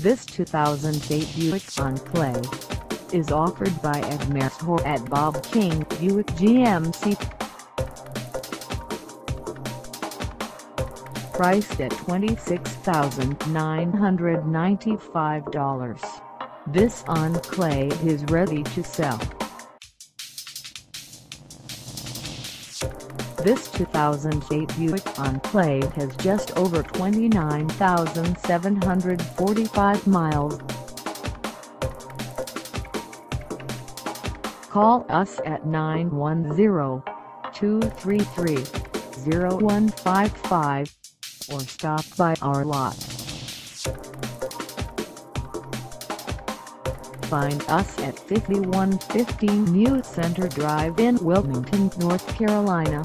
This 2008 Buick Enclave is offered by Ed Meshaw at Bob King Buick GMC. Priced at $26,995, this Enclave is ready to sell. This 2008 Buick Enclave has just over 29,745 miles. Call us at 910-233-0155 or stop by our lot. Find us at 5115 New Centre Drive in Wilmington, North Carolina